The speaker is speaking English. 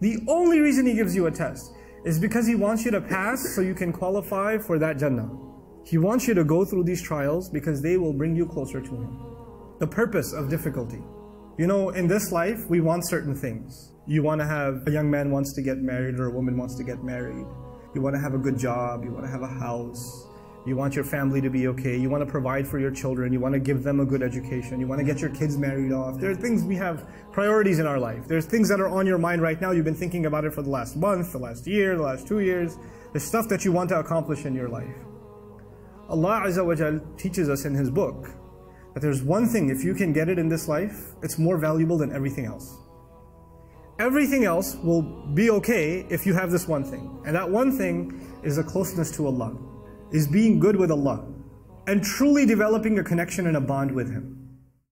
The only reason He gives you a test is because He wants you to pass so you can qualify for that Jannah. He wants you to go through these trials because they will bring you closer to Him. The purpose of difficulty. You know, in this life, we want certain things. You want to have, a young man wants to get married or a woman wants to get married. You want to have a good job. You want to have a house. You want your family to be okay. You want to provide for your children. You want to give them a good education. You want to get your kids married off. There are things we have priorities in our life. There's things that are on your mind right now. You've been thinking about it for the last month, the last year, the last two years. There's stuff that you want to accomplish in your life. Allah Azza wa Jal teaches us in His book that there's one thing, if you can get it in this life, it's more valuable than everything else. Everything else will be okay if you have this one thing. And that one thing is a closeness to Allah is being good with Allah and truly developing a connection and a bond with Him.